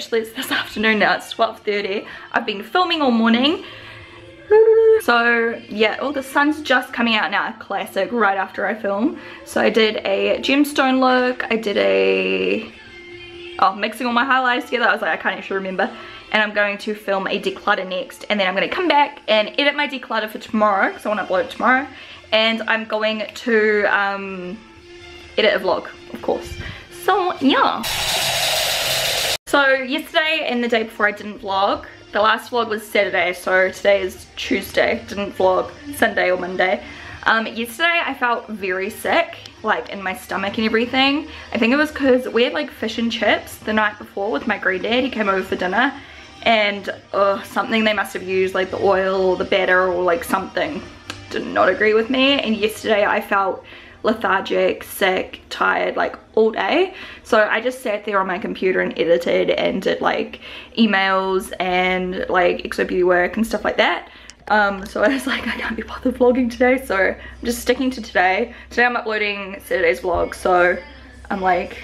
actually it's this afternoon now, it's 12.30. I've been filming all morning. So yeah, oh the sun's just coming out now, classic, right after I film. So I did a gemstone look, I did a, oh mixing all my highlights together, I was like I can't actually remember. And I'm going to film a declutter next and then I'm going to come back and edit my declutter for tomorrow because I want to upload it tomorrow. And I'm going to um, edit a vlog, of course. So yeah. So yesterday and the day before I didn't vlog. The last vlog was Saturday, so today is Tuesday. Didn't vlog Sunday or Monday. Um, yesterday I felt very sick, like in my stomach and everything. I think it was because we had like fish and chips the night before with my granddad. He came over for dinner and uh, something they must have used, like the oil or the batter or like something, did not agree with me. And yesterday I felt lethargic, sick, tired, like all day. So I just sat there on my computer and edited and did like emails and like XOB work and stuff like that. Um, so I was like, I can't be bothered vlogging today. So I'm just sticking to today. Today I'm uploading Saturday's vlog. So I'm like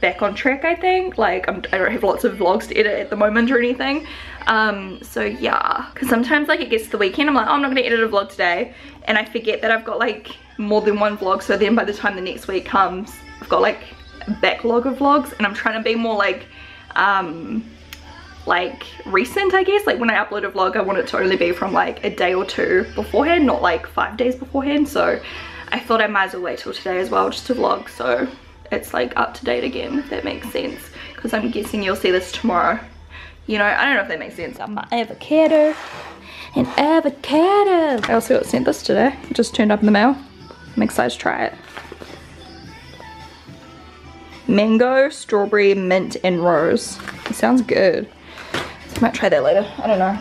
back on track, I think. Like I'm, I do not have lots of vlogs to edit at the moment or anything. Um, so yeah, because sometimes like it gets to the weekend, I'm like, oh, I'm not gonna edit a vlog today. And I forget that I've got like more than one vlog so then by the time the next week comes I've got like a backlog of vlogs and I'm trying to be more like um like recent I guess. Like when I upload a vlog I want it to only be from like a day or two beforehand not like five days beforehand. So I thought I might as well wait till today as well just to vlog. So it's like up to date again if that makes sense. Because I'm guessing you'll see this tomorrow you know I don't know if that makes sense I'm an avocado an avocado I also got sent this today it just turned up in the mail I'm excited to try it. Mango, strawberry, mint, and rose. It sounds good. So I might try that later. I don't know.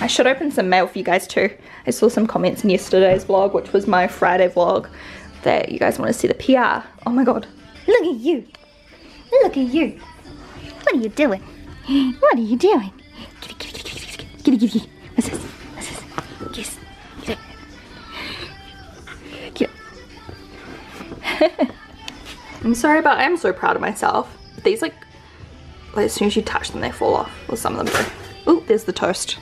I should open some mail for you guys too. I saw some comments in yesterday's vlog, which was my Friday vlog, that you guys want to see the PR. Oh my god. Look at you. Look at you. What are you doing? What are you doing? Kitty, kitty, kitty, kitty, kitty, kitty, kitty. What's this? What's this? Kiss. I'm sorry but I'm so proud of myself. These like, like as soon as you touch them they fall off. Well some of them do. Oh, there's the toast.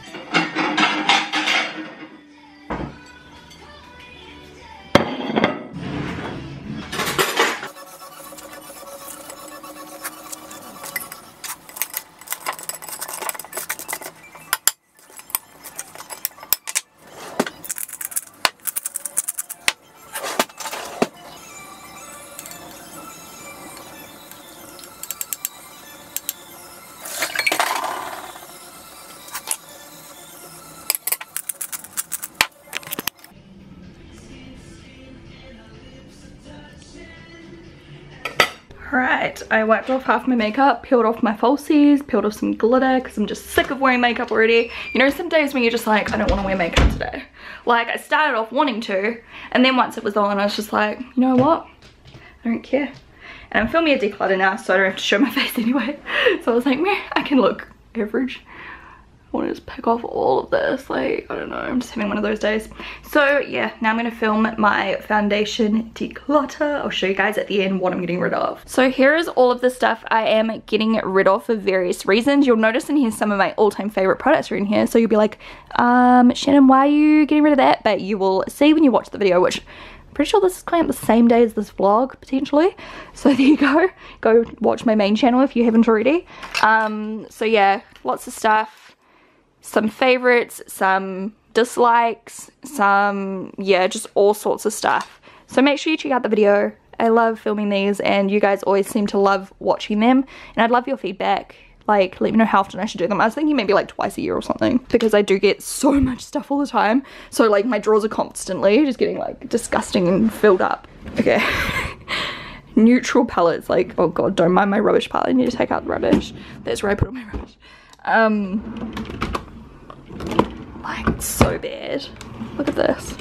Wiped off half my makeup, peeled off my falsies, peeled off some glitter because I'm just sick of wearing makeup already. You know some days when you're just like, I don't want to wear makeup today. Like I started off wanting to and then once it was on I was just like, you know what? I don't care. And I'm filming a declutter now so I don't have to show my face anyway. So I was like, meh, I can look average. I want to just pick off all of this like I don't know I'm just having one of those days. So yeah now I'm gonna film my foundation declutter I'll show you guys at the end what I'm getting rid of. So here is all of the stuff I am getting rid of for various reasons. You'll notice in here some of my all-time favorite products are in here. So you'll be like um Shannon why are you getting rid of that? But you will see when you watch the video which I'm pretty sure this is coming out the same day as this vlog potentially. So there you go. Go watch my main channel if you haven't already. Um so yeah lots of stuff some favorites, some dislikes, some, yeah, just all sorts of stuff. So make sure you check out the video. I love filming these and you guys always seem to love watching them. And I'd love your feedback. Like, let me know how often I should do them. I was thinking maybe like twice a year or something because I do get so much stuff all the time. So like my drawers are constantly just getting like disgusting and filled up. Okay. Neutral palettes, like, oh god, don't mind my rubbish pile. I need to take out the rubbish. That's where I put all my rubbish. Um, like so bad. Look at this.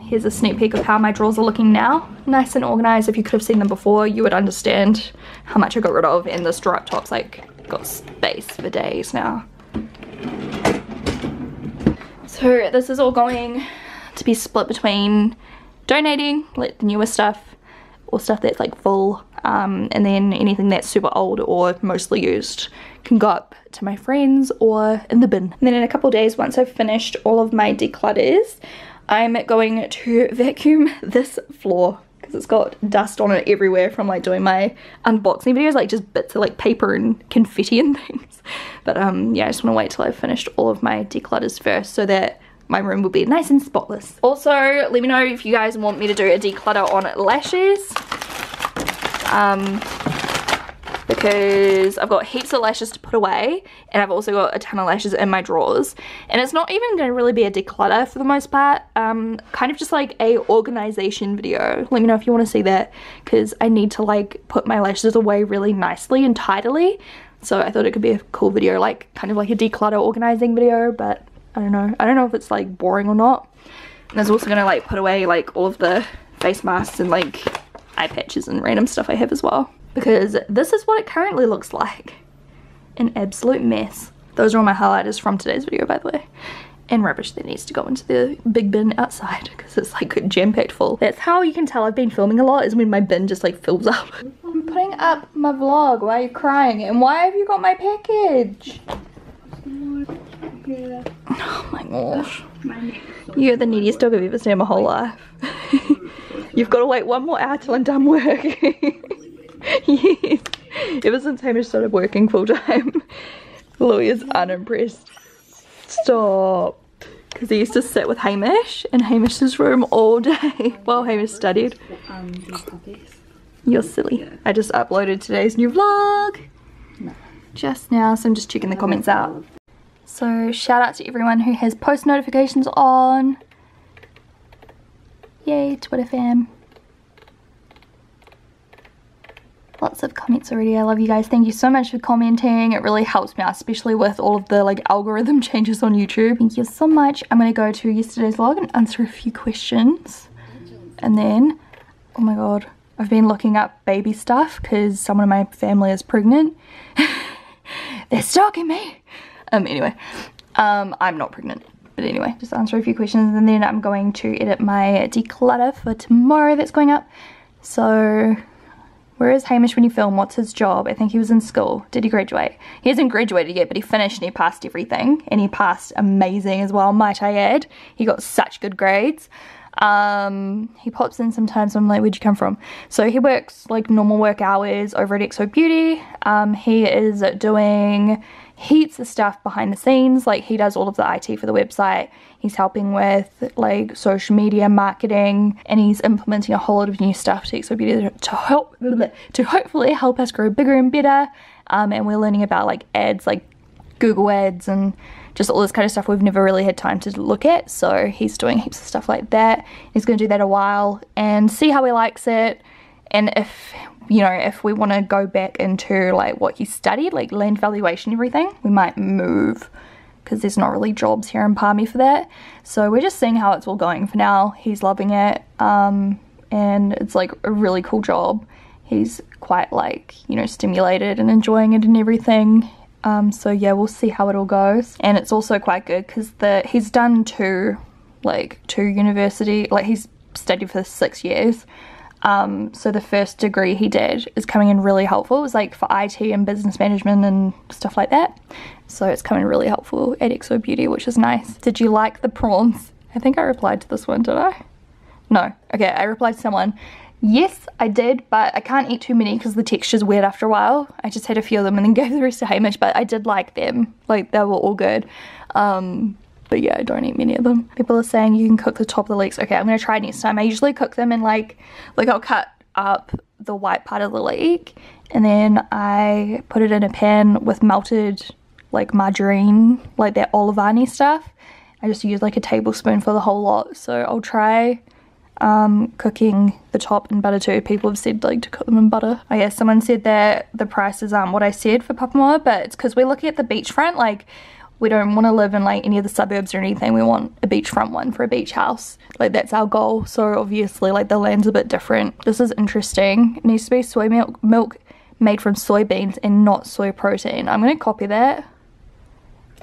Here's a sneak peek of how my drawers are looking now. Nice and organized. If you could have seen them before, you would understand how much I got rid of. And this drawer up top's like got space for days now. So this is all going to be split between donating, like the newer stuff, or stuff that's like full um, and then anything that's super old or mostly used can go up to my friends or in the bin. And then in a couple days once I've finished all of my declutters I'm going to vacuum this floor because it's got dust on it everywhere from like doing my unboxing videos like just bits of like paper and confetti and things but um yeah I just want to wait till I've finished all of my declutters first so that my room will be nice and spotless. Also, let me know if you guys want me to do a declutter on lashes. Um, because I've got heaps of lashes to put away and I've also got a ton of lashes in my drawers and it's not even going to really be a declutter for the most part um, kind of just like a organization video let me know if you want to see that because I need to like put my lashes away really nicely and tidily so I thought it could be a cool video like kind of like a declutter organizing video but I don't know I don't know if it's like boring or not and I was also to like put away like all of the face masks and like eye patches and random stuff I have as well because this is what it currently looks like. An absolute mess. Those are all my highlighters from today's video by the way. And rubbish that needs to go into the big bin outside because it's like jam-packed full. That's how you can tell I've been filming a lot is when my bin just like fills up. I'm putting up my vlog. Why are you crying? And why have you got my package? Oh my gosh. You're the neediest dog I've ever seen in my whole life. You've got to wait one more hour till I'm done work. yes. Ever since Hamish started working full time, Louis is unimpressed. Stop. Because he used to sit with Hamish in Hamish's room all day while Hamish studied. You're silly. I just uploaded today's new vlog. Just now, so I'm just checking the comments out. So shout out to everyone who has post notifications on. Yay, Twitter fam. lots of comments already. I love you guys. Thank you so much for commenting. It really helps me out, especially with all of the like algorithm changes on YouTube. Thank you so much. I'm going to go to yesterday's vlog and answer a few questions. And then, oh my god, I've been looking up baby stuff because someone in my family is pregnant. They're stalking me. Um, anyway, um, I'm not pregnant. But anyway, just answer a few questions and then I'm going to edit my declutter for tomorrow that's going up. So where is Hamish when you film? What's his job? I think he was in school. Did he graduate? He hasn't graduated yet, but he finished and he passed everything. And he passed amazing as well, might I add. He got such good grades. Um, he pops in sometimes. I'm like, where'd you come from? So he works like normal work hours over at XO Beauty. Um, he is doing heaps of stuff behind the scenes. Like he does all of the IT for the website. He's helping with like social media marketing and he's implementing a whole lot of new stuff to to help to hopefully help us grow bigger and better. Um, and we're learning about like ads like Google ads and just all this kind of stuff we've never really had time to look at. So he's doing heaps of stuff like that. He's going to do that a while and see how he likes it. And if you know, if we want to go back into like what he studied, like land valuation everything, we might move because there's not really jobs here in Palmy for that. So we're just seeing how it's all going for now. He's loving it um, and it's like a really cool job. He's quite like, you know, stimulated and enjoying it and everything. Um, so yeah, we'll see how it all goes. And it's also quite good because the he's done two, like two university, like he's studied for six years. Um, so the first degree he did is coming in really helpful. It was like for IT and business management and stuff like that. So it's coming really helpful at XO Beauty, which is nice. Did you like the prawns? I think I replied to this one, did I? No. Okay, I replied to someone. Yes, I did, but I can't eat too many because the texture's weird after a while. I just had a few of them and then gave the rest to Hamish, but I did like them. Like, they were all good. Um, but yeah, I don't eat many of them. People are saying you can cook the top of the leeks. Okay, I'm gonna try next time. I usually cook them in like, like I'll cut up the white part of the leek and then I put it in a pan with melted like margarine, like that olivani stuff. I just use like a tablespoon for the whole lot. So I'll try um, cooking the top in butter too. People have said like to cook them in butter. I guess someone said that the prices aren't what I said for Papamoa, but it's because we're looking at the beachfront. Like we don't want to live in like any of the suburbs or anything. We want a beachfront one for a beach house. Like that's our goal. So obviously like the land's a bit different. This is interesting. It needs to be soy milk, milk made from soybeans and not soy protein. I'm going to copy that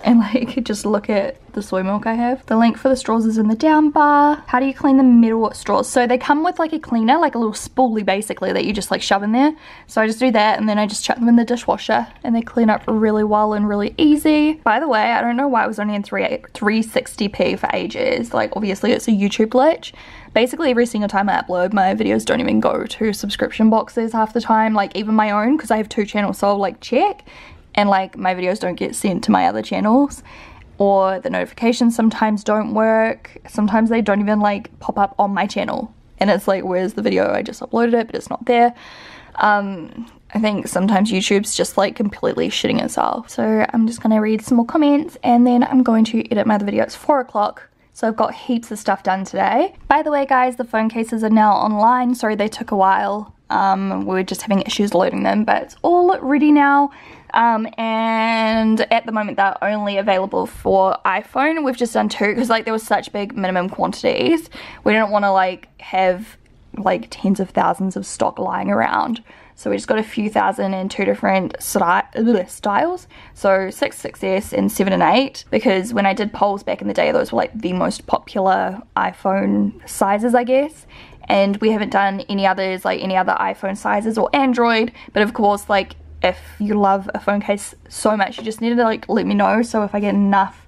and like just look at the soy milk I have. The link for the straws is in the down bar. How do you clean the metal straws? So they come with like a cleaner, like a little spoolie basically that you just like shove in there. So I just do that and then I just chuck them in the dishwasher and they clean up really well and really easy. By the way, I don't know why it was only in 3 360p for ages. Like obviously it's a YouTube glitch. Basically every single time I upload my videos don't even go to subscription boxes half the time. Like even my own because I have two channels so I'll like check and like my videos don't get sent to my other channels or the notifications sometimes don't work. Sometimes they don't even like pop up on my channel and it's like where's the video I just uploaded it but it's not there. Um, I think sometimes YouTube's just like completely shitting itself. So I'm just gonna read some more comments and then I'm going to edit my other video. It's four o'clock. So I've got heaps of stuff done today. By the way guys, the phone cases are now online. Sorry they took a while. Um, we were just having issues loading them, but it's all ready now. Um, and at the moment they're only available for iPhone. We've just done two because like there was such big minimum quantities. We didn't want to like have like tens of thousands of stock lying around. So we just got a few thousand in two different styles. So 6, 6S and 7 and 8 because when I did polls back in the day those were like the most popular iPhone sizes I guess and we haven't done any others like any other iPhone sizes or Android but of course like if you love a phone case so much you just need to like let me know. So if I get enough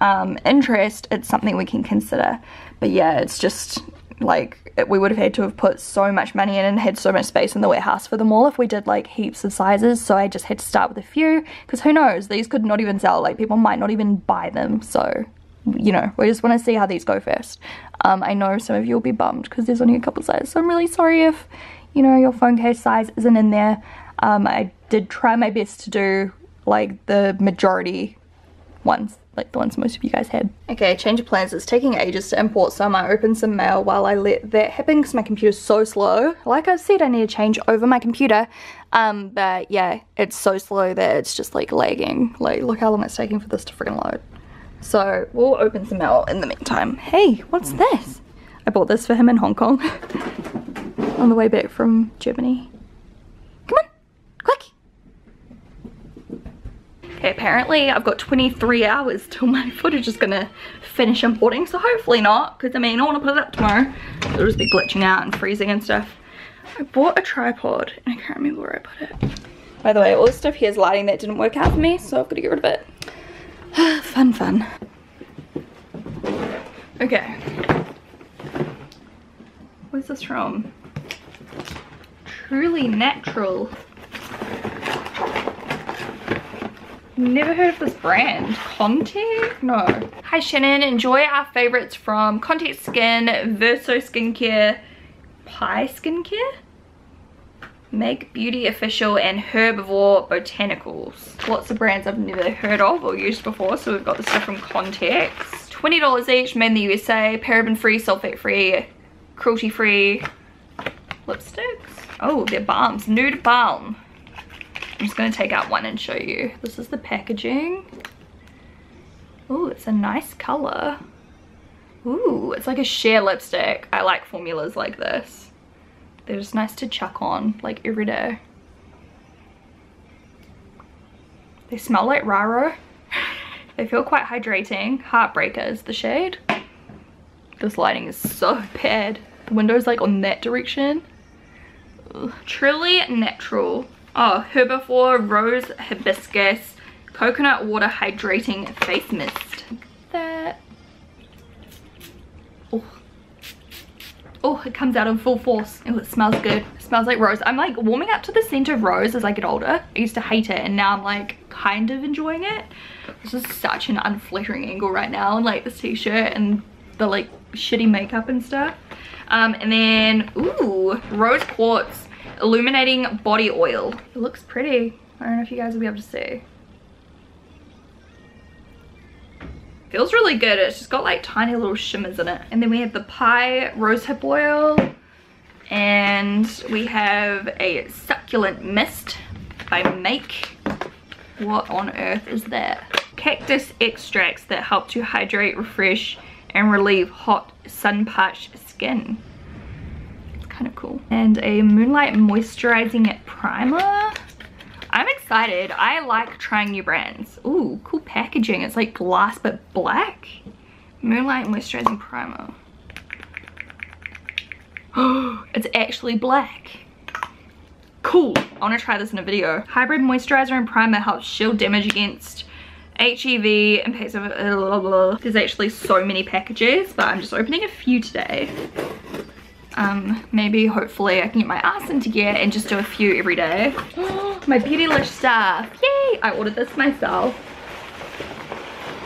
um, interest it's something we can consider. But yeah it's just like we would have had to have put so much money in and had so much space in the warehouse for them all if we did like heaps of sizes. So I just had to start with a few because who knows? These could not even sell. Like people might not even buy them. So you know we just want to see how these go first. Um, I know some of you will be bummed because there's only a couple sizes. So I'm really sorry if you know your phone case size isn't in there um, I did try my best to do like the majority ones like the ones most of you guys had. Okay, change of plans. It's taking ages to import so I might open some mail while I let that happen because my computer's so slow. Like I said, I need to change over my computer. Um, but yeah, it's so slow that it's just like lagging. Like, look how long it's taking for this to freaking load. So, we'll open some mail in the meantime. Hey, what's this? I bought this for him in Hong Kong on the way back from Germany. Apparently I've got 23 hours till my footage is gonna finish importing, so hopefully not, because I mean, I wanna put it up tomorrow. It'll just be glitching out and freezing and stuff. I bought a tripod, and I can't remember where I put it. By the way, all this stuff here is lighting that didn't work out for me, so I've got to get rid of it. fun, fun. Okay. Where's this from? Truly natural. Never heard of this brand. Contact? No. Hi Shannon, enjoy our favorites from Contact Skin, Verso Skincare, Pai Skincare? Make Beauty Official and Herbivore Botanicals. Lots of brands I've never heard of or used before. So we've got the stuff from Contacts. $20 each, made in the USA, paraben free, sulfate free, cruelty free lipsticks. Oh, they're balms. Nude balm. I'm just going to take out one and show you. This is the packaging. Oh, it's a nice color. Ooh, it's like a sheer lipstick. I like formulas like this. They're just nice to chuck on like every day. They smell like Raro. they feel quite hydrating. Heartbreaker is the shade. This lighting is so bad. The window's like on that direction. Ugh. Truly natural Oh, Herbivore Rose Hibiscus Coconut Water Hydrating Face Mist. That. Oh. Oh, it comes out in full force. Oh, it smells good. It smells like rose. I'm like warming up to the scent of rose as I get older. I used to hate it and now I'm like kind of enjoying it. This is such an unflattering angle right now and like this t-shirt and the like shitty makeup and stuff. Um, and then, ooh, rose quartz illuminating body oil. It looks pretty. I don't know if you guys will be able to see. Feels really good. It's just got like tiny little shimmers in it. And then we have the Pai Rosehip Oil. And we have a Succulent Mist by Make. What on earth is that? Cactus extracts that help to hydrate, refresh, and relieve hot, sun-parched skin kind of cool. And a Moonlight Moisturizing Primer. I'm excited. I like trying new brands. Ooh, cool packaging. It's like glass but black. Moonlight Moisturizing Primer. Oh, it's actually black. Cool. I want to try this in a video. Hybrid Moisturizer and Primer helps shield damage against HEV and of There's actually so many packages, but I'm just opening a few today. Um, maybe hopefully I can get my ass into gear and just do a few every day. my Beautylish stuff. Yay! I ordered this myself.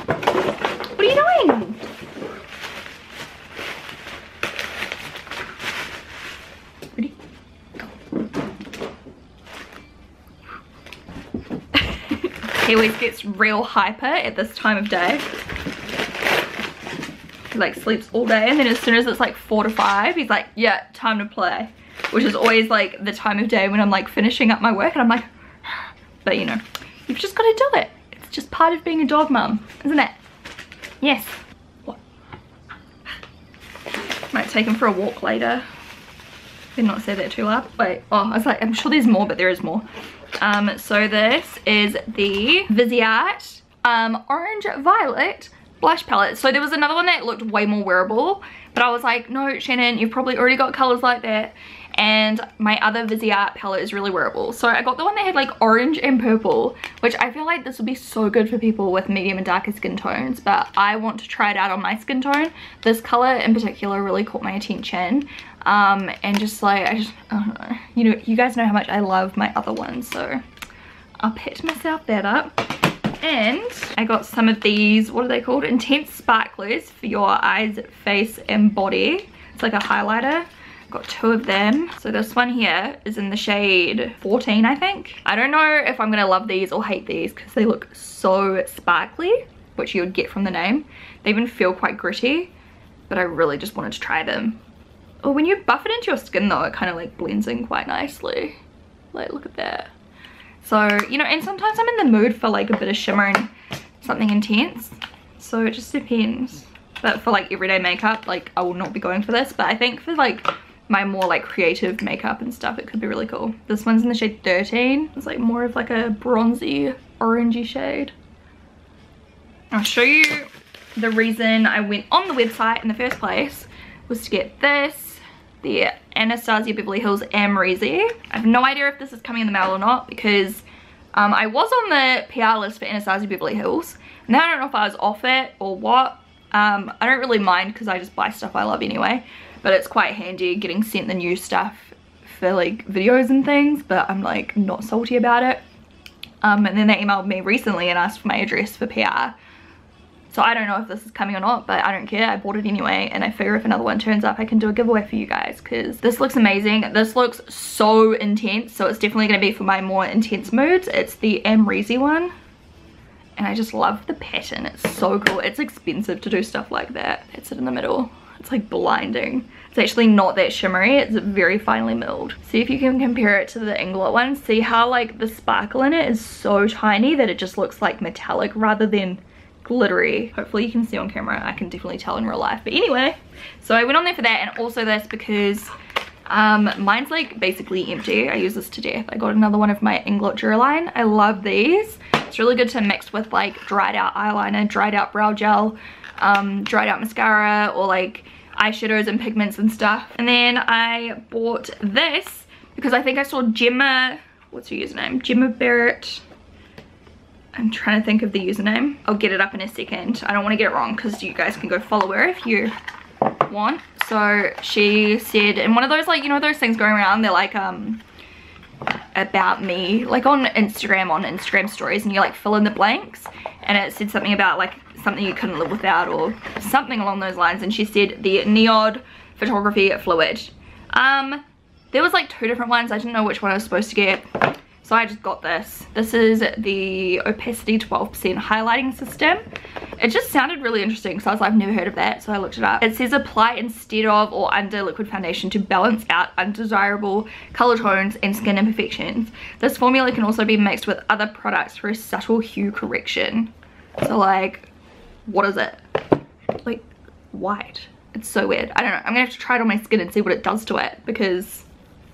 What are you doing? Ready? he always gets real hyper at this time of day he like sleeps all day and then as soon as it's like four to five he's like yeah time to play which is always like the time of day when I'm like finishing up my work and I'm like but you know you've just got to do it. It's just part of being a dog mum isn't it? Yes. What? Might take him for a walk later. Did not say that too loud. Wait oh I was like I'm sure there's more but there is more. Um so this is the Viseart um orange violet blush palette. So there was another one that looked way more wearable, but I was like, no, Shannon, you've probably already got colors like that. And my other Viseart palette is really wearable. So I got the one that had like orange and purple, which I feel like this would be so good for people with medium and darker skin tones, but I want to try it out on my skin tone. This color in particular really caught my attention. Um, and just like, I just, I don't know. You know, you guys know how much I love my other ones, so I'll myself that up and I got some of these, what are they called? Intense sparklers for your eyes, face and body. It's like a highlighter. Got two of them. So this one here is in the shade 14, I think. I don't know if I'm gonna love these or hate these because they look so sparkly, which you would get from the name. They even feel quite gritty, but I really just wanted to try them. Oh, when you buff it into your skin though, it kind of like blends in quite nicely. Like, look at that. So, you know, and sometimes I'm in the mood for like a bit of shimmer and something intense. So it just depends. But for like everyday makeup, like I will not be going for this. But I think for like my more like creative makeup and stuff, it could be really cool. This one's in the shade 13. It's like more of like a bronzy, orangey shade. I'll show you the reason I went on the website in the first place was to get this the Anastasia Beverly Hills Amrezy. I have no idea if this is coming in the mail or not because um, I was on the PR list for Anastasia Beverly Hills. Now I don't know if I was off it or what. Um, I don't really mind because I just buy stuff I love anyway. But it's quite handy getting sent the new stuff for like videos and things. But I'm like not salty about it. Um, and then they emailed me recently and asked for my address for PR. So I don't know if this is coming or not, but I don't care. I bought it anyway. And I figure if another one turns up, I can do a giveaway for you guys because this looks amazing. This looks so intense. So it's definitely going to be for my more intense moods. It's the Amrezy one. And I just love the pattern. It's so cool. It's expensive to do stuff like that. That's it in the middle. It's like blinding. It's actually not that shimmery. It's very finely milled. See if you can compare it to the Inglot one. See how like the sparkle in it is so tiny that it just looks like metallic rather than glittery. Hopefully you can see on camera. I can definitely tell in real life. But anyway, so I went on there for that and also this because um, mine's like basically empty. I use this to death. I got another one of my Inglot Duraline. I love these. It's really good to mix with like dried out eyeliner, dried out brow gel, um, dried out mascara or like eyeshadows and pigments and stuff. And then I bought this because I think I saw Gemma, what's her username? Gemma Barrett I'm trying to think of the username. I'll get it up in a second. I don't want to get it wrong because you guys can go follow her if you want. So she said, and one of those like, you know those things going around, they're like, um, about me, like on Instagram, on Instagram stories, and you like fill in the blanks. And it said something about like something you couldn't live without or something along those lines. And she said the Neod photography fluid. Um, there was like two different ones. I didn't know which one I was supposed to get. So I just got this. This is the opacity 12% highlighting system. It just sounded really interesting so I was like, I've never heard of that so I looked it up. It says apply instead of or under liquid foundation to balance out undesirable color tones and skin imperfections. This formula can also be mixed with other products for a subtle hue correction. So like, what is it? Like white. It's so weird. I don't know. I'm gonna have to try it on my skin and see what it does to it because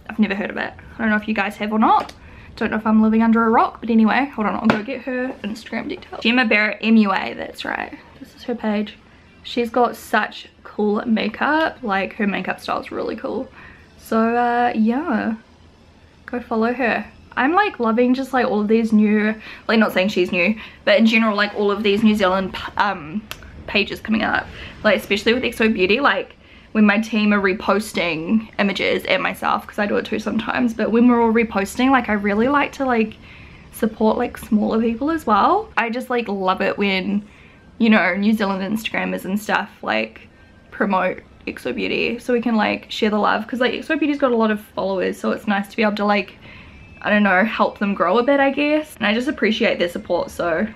I've never heard of it. I don't know if you guys have or not don't know if I'm living under a rock, but anyway, hold on, I'll go get her Instagram details. Gemma Barrett MUA, that's right. This is her page. She's got such cool makeup, like her makeup style is really cool. So uh, yeah, go follow her. I'm like loving just like all of these new, like not saying she's new, but in general like all of these New Zealand um, pages coming up. Like especially with XO Beauty, like when my team are reposting images and myself because I do it too sometimes but when we're all reposting like I really like to like support like smaller people as well. I just like love it when you know New Zealand Instagrammers and stuff like promote XO Beauty so we can like share the love because like XO Beauty's got a lot of followers so it's nice to be able to like I don't know help them grow a bit I guess. And I just appreciate their support so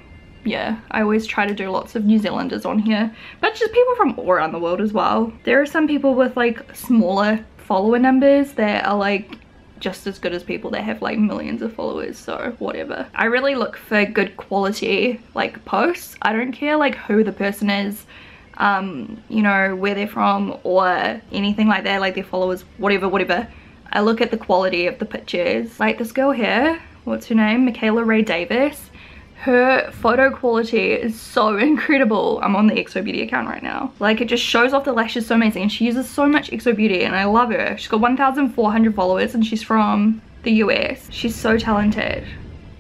yeah, I always try to do lots of New Zealanders on here, but just people from all around the world as well. There are some people with like smaller follower numbers that are like just as good as people that have like millions of followers so whatever. I really look for good quality like posts. I don't care like who the person is um you know where they're from or anything like that like their followers whatever whatever. I look at the quality of the pictures. Like this girl here what's her name? Michaela ray davis her photo quality is so incredible. I'm on the XO Beauty account right now. Like it just shows off the lashes so amazing and she uses so much XO Beauty and I love her. She's got 1,400 followers and she's from the US. She's so talented.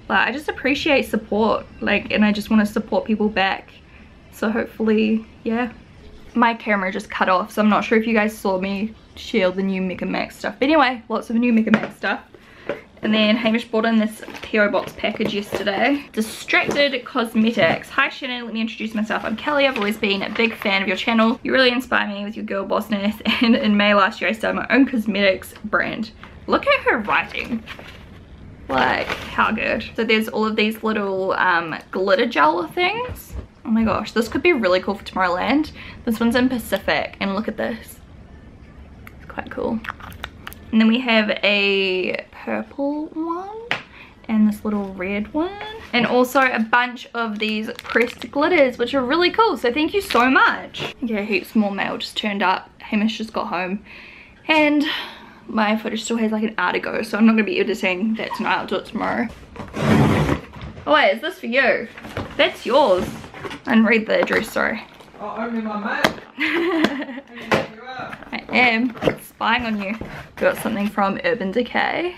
But I just appreciate support like and I just want to support people back. So hopefully, yeah. My camera just cut off so I'm not sure if you guys saw me share the new Mega Max stuff. But anyway, lots of new Mega Max stuff. And then Hamish brought in this PO box package yesterday. Distracted Cosmetics. Hi Shannon, let me introduce myself. I'm Kelly. I've always been a big fan of your channel. You really inspire me with your girl bossness. And in May last year, I started my own cosmetics brand. Look at her writing. Like, how good. So there's all of these little um, glitter gel things. Oh my gosh, this could be really cool for Tomorrowland. This one's in Pacific, and look at this. It's quite cool. And then we have a purple one and this little red one. And also a bunch of these pressed glitters which are really cool. So thank you so much. Okay heaps more mail just turned up. Hamish just got home. And my footage still has like an hour to go so i'm not gonna be editing that tonight. I'll do it tomorrow. Oh wait is this for you? That's yours. And read the address sorry. Oh only my mate. I am. Spying on you. Got something from urban decay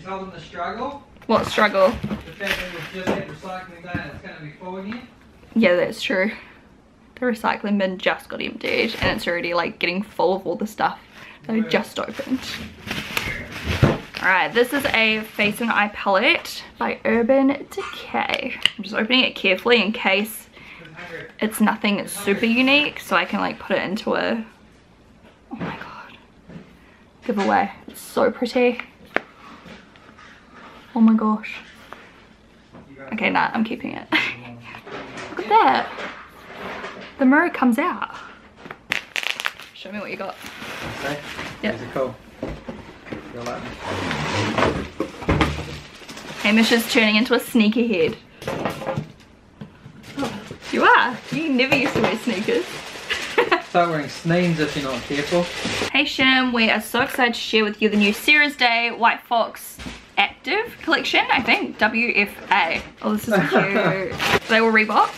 you tell them the struggle? What struggle? The fact that just recycling day and it's going to be full again? Yeah, that's true. The recycling bin just got emptied and it's already like getting full of all the stuff that I just opened. Alright, this is a face and eye palette by Urban Decay. I'm just opening it carefully in case it's nothing super unique so I can like put it into a... Oh my god. Giveaway. It's so pretty. Oh my gosh. Okay, nah, I'm keeping it. Look at that. The mirror comes out. Show me what you got. Okay. Yep. These are cool. Hamish is turning into a sneakerhead. Oh, you are. You never used to wear sneakers. Start wearing sneens if you're not careful. Hey Shem, we are so excited to share with you the new Sarah's Day White Fox Active collection, I think. WFA. Oh, this is cute. they all Reebok?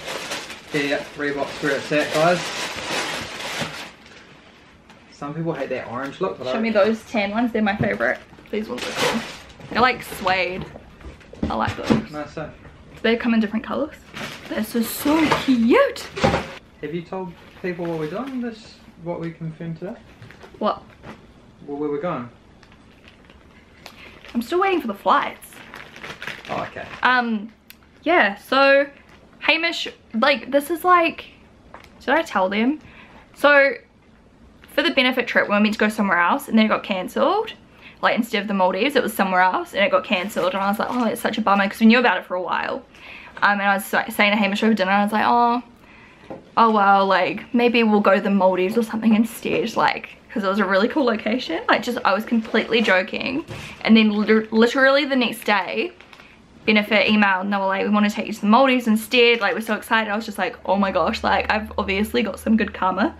Yeah, Reebok's where it's at, guys. Some people hate that orange look, but Show me those tan ones. They're my favorite. These ones are cool. They're like suede. I like those. Nice, so. They come in different colors. This is so cute. Have you told people what we're doing? This, what we confirmed today? What? Well, where we're going? I'm still waiting for the flights. Oh, okay. Um, yeah, so Hamish, like, this is like, did I tell them? So, for the benefit trip, we were meant to go somewhere else and then it got cancelled. Like, instead of the Maldives, it was somewhere else and it got cancelled. And I was like, oh, it's such a bummer because we knew about it for a while. Um, and I was like, saying to Hamish over dinner, I was like, oh, oh well, like, maybe we'll go to the Maldives or something instead. Like, because it was a really cool location. Like just, I was completely joking. And then literally the next day, Benefit emailed and they were like, we want to take you to the Maldives instead. Like we're so excited. I was just like, oh my gosh, like I've obviously got some good karma.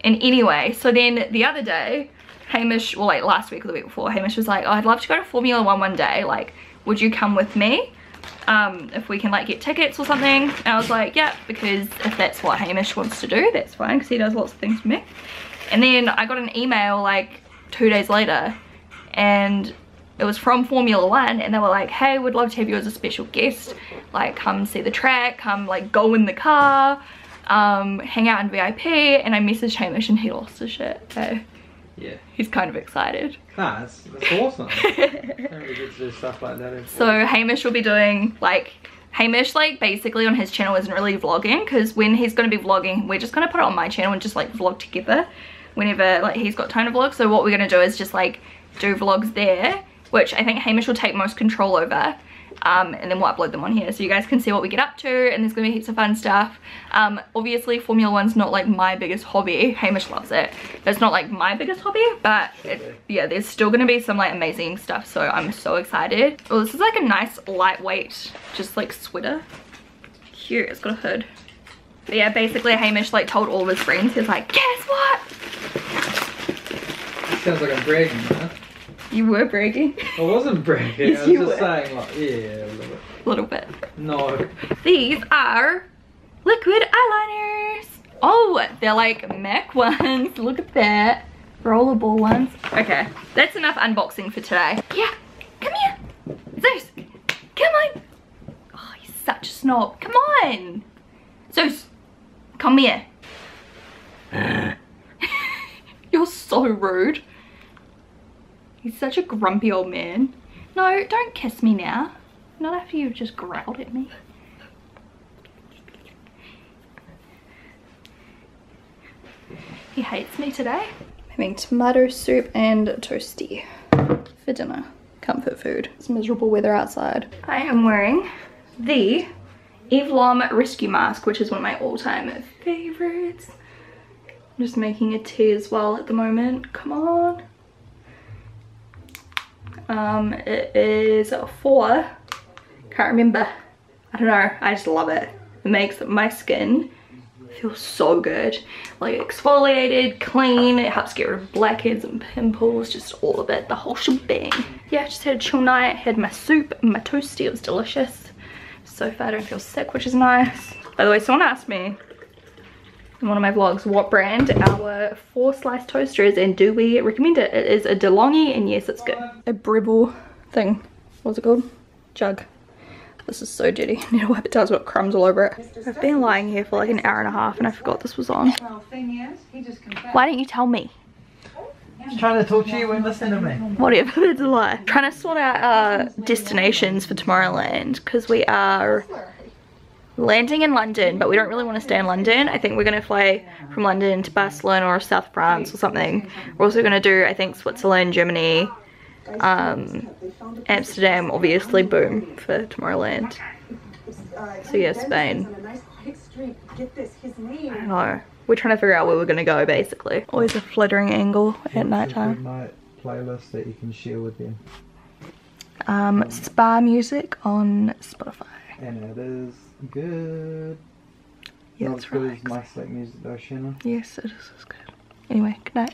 And anyway, so then the other day, Hamish, well like last week or the week before, Hamish was like, oh, I'd love to go to Formula One one day. Like would you come with me? Um, if we can like get tickets or something. And I was like, yeah, because if that's what Hamish wants to do, that's fine because he does lots of things for me. And then I got an email like two days later and it was from Formula One and they were like, hey, we'd love to have you as a special guest. Like come see the track, come like go in the car, um, hang out in VIP. And I messaged Hamish and he lost his shit. So Yeah. he's kind of excited. Nah, that's, that's awesome. Really get to do stuff like that. So Hamish will be doing like Hamish like basically on his channel isn't really vlogging because when he's going to be vlogging we're just going to put it on my channel and just like vlog together whenever like he's got time to vlog so what we're going to do is just like do vlogs there which I think Hamish will take most control over um, and then we'll upload them on here. So you guys can see what we get up to and there's gonna be heaps of fun stuff. Um, obviously Formula One's not like my biggest hobby. Hamish loves it. It's not like my biggest hobby but it, yeah there's still gonna be some like amazing stuff so I'm so excited. Well this is like a nice lightweight just like sweater. Cute it's got a hood. But yeah basically Hamish like told all of his friends he was like guess what? Sounds like I'm bragging, huh? You were bragging I wasn't bragging. Yes, I was you just were. saying, like, yeah, a little bit. a little bit No. These are liquid eyeliners. Oh, they're like MAC ones. Look at that. Rollerball ones. Okay, that's enough unboxing for today. Yeah, come here. Zeus, come on. Oh, he's such a snob. Come on. Zeus, come here. You're so rude. He's such a grumpy old man. No, don't kiss me now. Not after you've just growled at me. He hates me today. Having tomato soup and toasty for dinner. Comfort food. It's miserable weather outside. I am wearing the Evlom Rescue Mask, which is one of my all-time favorites. I'm just making a tea as well at the moment. Come on. Um, it is four. Can't remember. I don't know. I just love it. It makes my skin feel so good. Like exfoliated, clean. It helps get rid of blackheads and pimples. Just all of it. The whole shebang. Yeah, just had a chill night. Had my soup my toasty. It was delicious. So far I don't feel sick, which is nice. By the way, someone asked me in one of my vlogs what brand our four slice toaster is and do we recommend it? It is a delonghi and yes it's good. A breville thing. What's it called? Jug. This is so dirty. I need to wipe it down it's got crumbs all over it. I've been lying here for like an hour and a half and i forgot this was on. Well, thing is, he just confessed. why don't you tell me? Just trying to talk to you and listen to me. whatever it's a lie trying to sort out our destinations for tomorrowland because we are landing in London, but we don't really want to stay in London. I think we're going to fly from London to Barcelona or South France or something. We're also going to do, I think, Switzerland, Germany, um, Amsterdam, obviously, boom, for Tomorrowland. So yeah, Spain. I don't know. We're trying to figure out where we're going to go, basically. Always a fluttering angle at night time. night playlist that you can share with them. Um, spa music on Spotify. And it is good. Yeah, Not it's as good as relaxing. my music though, Shannon. Yes, it is. It's good. Anyway, good night.